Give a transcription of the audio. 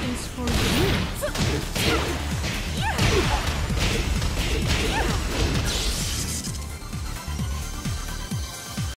It's for you.